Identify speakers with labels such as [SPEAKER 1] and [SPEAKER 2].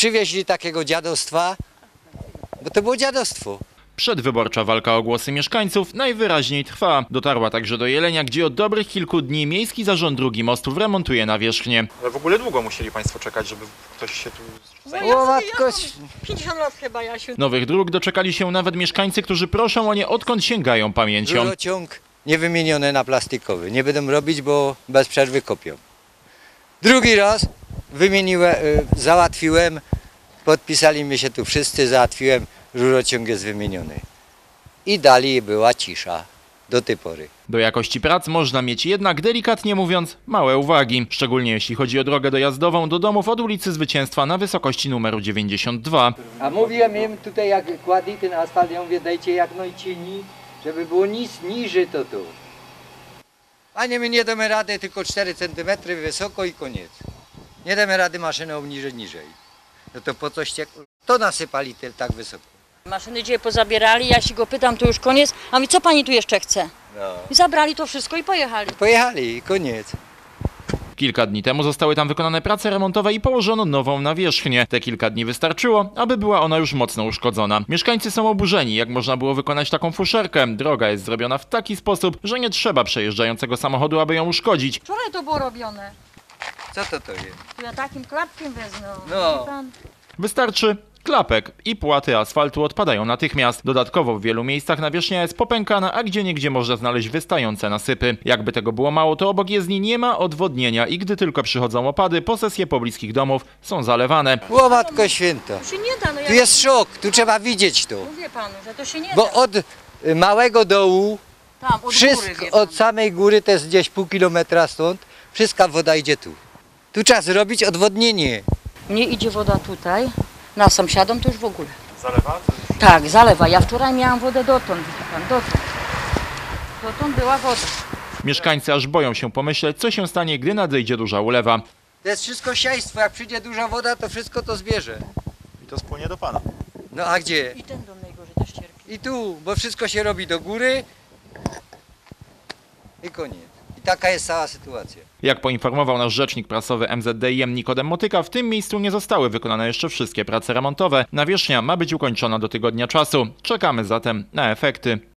[SPEAKER 1] przywieźli takiego dziadostwa, bo to było dziadostwo.
[SPEAKER 2] Przedwyborcza walka o głosy mieszkańców najwyraźniej trwa. Dotarła także do Jelenia, gdzie od dobrych kilku dni Miejski Zarząd Drugi Mostów remontuje nawierzchnię.
[SPEAKER 3] Ale w ogóle długo musieli Państwo czekać, żeby ktoś się tu...
[SPEAKER 4] No
[SPEAKER 1] O,
[SPEAKER 4] ja, ja
[SPEAKER 1] matko,
[SPEAKER 4] mam 50 lat chyba, Jasiu.
[SPEAKER 2] Nowych dróg doczekali się nawet mieszkańcy, którzy proszą o nie odkąd sięgają pamięcią.
[SPEAKER 1] Rurociąg niewymieniony na plastikowy. Nie będą robić, bo bez przerwy kopią. Drugi raz wymieniłem, y, załatwiłem, podpisali mi się tu wszyscy, załatwiłem, rurociąg jest wymieniony. I dalej była cisza do tej pory.
[SPEAKER 2] Do jakości prac można mieć jednak, delikatnie mówiąc, małe uwagi. Szczególnie jeśli chodzi o drogę dojazdową do domów od ulicy Zwycięstwa na wysokości numeru 92.
[SPEAKER 1] A mówiłem im tutaj jak kładli ten asfalt, ja mówię dajcie jak no i cieni, żeby było nic niżej to tu. Panie my nie damy rady, tylko 4 cm wysoko i koniec. Nie damy rady maszyną obniżyć niżej. No to po coście, to nasypali te, tak wysoko.
[SPEAKER 4] Maszyny dzisiaj pozabierali, ja się go pytam, to już koniec. A mi co pani tu jeszcze chce?
[SPEAKER 1] No.
[SPEAKER 4] I zabrali to wszystko i pojechali.
[SPEAKER 1] Pojechali i koniec.
[SPEAKER 2] Kilka dni temu zostały tam wykonane prace remontowe i położono nową nawierzchnię. Te kilka dni wystarczyło, aby była ona już mocno uszkodzona. Mieszkańcy są oburzeni, jak można było wykonać taką fuszerkę. Droga jest zrobiona w taki sposób, że nie trzeba przejeżdżającego samochodu, aby ją uszkodzić.
[SPEAKER 4] Wczoraj to było robione.
[SPEAKER 1] Co to to jest?
[SPEAKER 4] Ja takim klapkiem wezmę.
[SPEAKER 1] No.
[SPEAKER 4] Wie pan?
[SPEAKER 2] Wystarczy klapek i płaty asfaltu odpadają natychmiast. Dodatkowo w wielu miejscach nawierzchnia jest popękana, a gdzie niegdzie można znaleźć wystające nasypy. Jakby tego było mało, to obok jezdni nie ma odwodnienia i gdy tylko przychodzą opady, posesje pobliskich domów są zalewane.
[SPEAKER 1] O matko święta.
[SPEAKER 4] To się nie da, no ja
[SPEAKER 1] Tu jest szok, tu trzeba widzieć to.
[SPEAKER 4] mówię panu, że to się nie
[SPEAKER 1] Bo
[SPEAKER 4] da.
[SPEAKER 1] od y, małego dołu,
[SPEAKER 4] Tam, od góry,
[SPEAKER 1] wszystko,
[SPEAKER 4] wie pan.
[SPEAKER 1] od samej góry, to jest gdzieś pół kilometra stąd, wszystka woda idzie tu. Tu trzeba zrobić odwodnienie.
[SPEAKER 4] Nie idzie woda tutaj, na sąsiadom to już w ogóle.
[SPEAKER 3] Zalewa?
[SPEAKER 4] Tak, zalewa. Ja wczoraj miałam wodę dotąd, pan, dotąd. Dotąd była woda.
[SPEAKER 2] Mieszkańcy aż boją się pomyśleć, co się stanie, gdy nadejdzie duża ulewa.
[SPEAKER 1] To jest wszystko siajstwo, jak przyjdzie duża woda, to wszystko to zbierze.
[SPEAKER 3] I to spłynie do Pana.
[SPEAKER 1] No a gdzie?
[SPEAKER 4] I ten dom najgorzej też cierpi.
[SPEAKER 1] I tu, bo wszystko się robi do góry i koniec. I taka jest cała sytuacja.
[SPEAKER 2] Jak poinformował nasz rzecznik prasowy MZDIM Nikodem Motyka, w tym miejscu nie zostały wykonane jeszcze wszystkie prace remontowe. Nawierzchnia ma być ukończona do tygodnia czasu. Czekamy zatem na efekty.